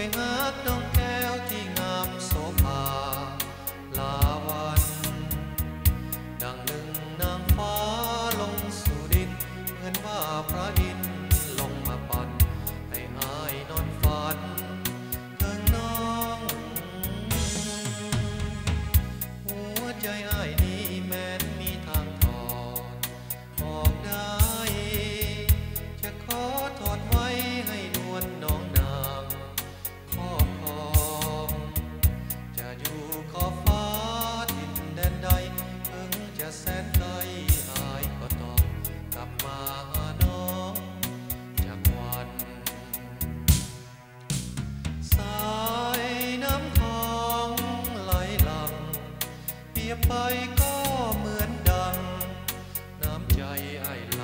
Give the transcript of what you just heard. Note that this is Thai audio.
วยหักดองแก้วที่งามโสภาลาวัน ดังหนึ่งนางฟ้าลงสู่ดินเหมือนว่าพระดินลงมาปั่นให้อายนอนฝันถึงน้อง หัวใจอายนี้ ยบไปก็เหมือนดัง น้ำใจไอไหล